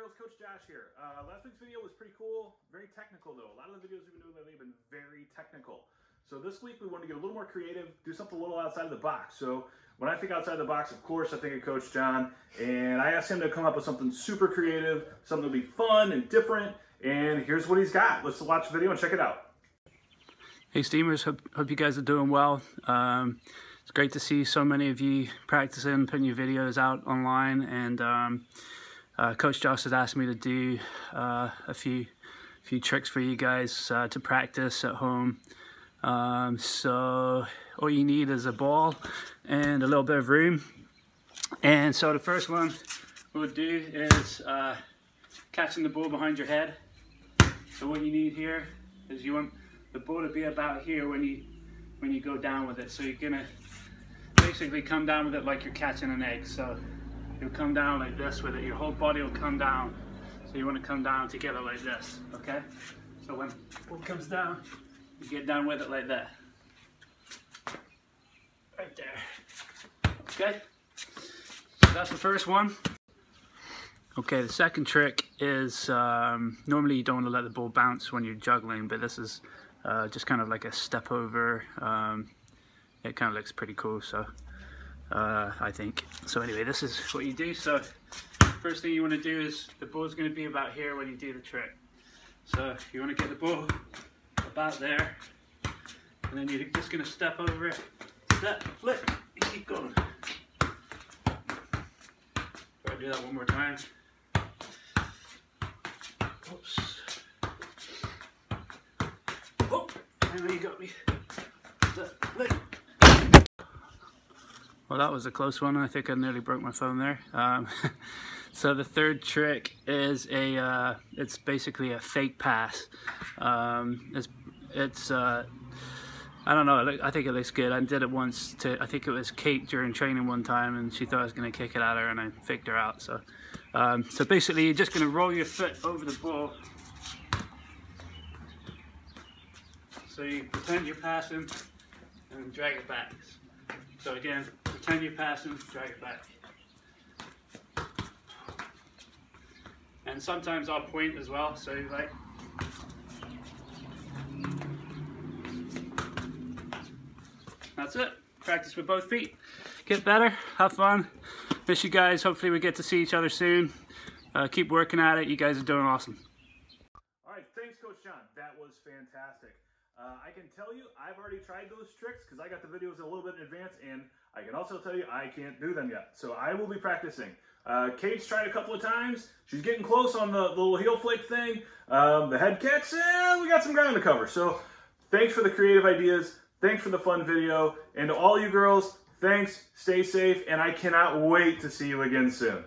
girls, Coach Josh here. Uh, last week's video was pretty cool, very technical though. A lot of the videos we've been doing lately have been very technical. So this week we wanted to get a little more creative, do something a little outside of the box. So when I think outside the box, of course, I think of Coach Jon, and I asked him to come up with something super creative, something to be fun and different. And here's what he's got. Let's watch the video and check it out. Hey Steamers, hope, hope you guys are doing well. Um, it's great to see so many of you practicing, putting your videos out online, and um, uh, Coach Josh has asked me to do uh, a few few tricks for you guys uh, to practice at home. Um, so all you need is a ball and a little bit of room. And so the first one we'll do is uh, catching the ball behind your head. So what you need here is you want the ball to be about here when you when you go down with it. So you're gonna basically come down with it like you're catching an egg. So you'll come down like this with it. Your whole body will come down. So you want to come down together like this, okay? So when ball comes down, you get down with it like that. Right there. Okay? So that's the first one. Okay, the second trick is um, normally you don't want to let the ball bounce when you're juggling, but this is uh, just kind of like a step over. Um, it kind of looks pretty cool, so uh, I think. So anyway, this is what you do. So first thing you want to do is the ball's going to be about here when you do the trick. So you want to get the ball about there, and then you're just going to step over it, step, flip, and keep going. Try to do that one more time. Oops. Oh, you got me. Step, flip. Well, that was a close one. I think I nearly broke my phone there. Um, so the third trick is a, uh, it's basically a fake pass. Um, it's, it's uh, I don't know, I think it looks good. I did it once to, I think it was Kate during training one time and she thought I was going to kick it at her and I faked her out. So, um, so basically you're just going to roll your foot over the ball. So you pretend you're passing and drag it back. So again, pretend you pass passing, drag it back. And sometimes I'll point as well, so like That's it. Practice with both feet. Get better, have fun. Miss you guys. Hopefully we get to see each other soon. Uh, keep working at it. You guys are doing awesome. All right, thanks, Coach Jon. That was fantastic. Uh, I can tell you, I've already tried those tricks because I got the videos a little bit in advance, and I can also tell you I can't do them yet. So I will be practicing. Uh, Kate's tried a couple of times. She's getting close on the, the little heel flick thing. Um, the head catch, eh, we got some ground to cover. So thanks for the creative ideas. Thanks for the fun video. And to all you girls, thanks, stay safe, and I cannot wait to see you again soon.